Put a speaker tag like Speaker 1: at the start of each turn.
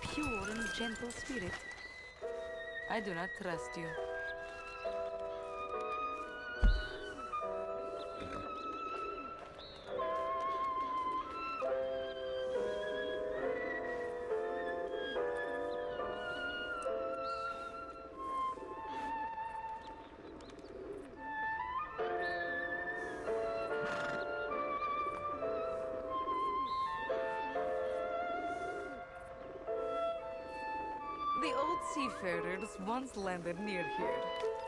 Speaker 1: pure and gentle spirit. I do not trust you. The old seafarers once landed near here.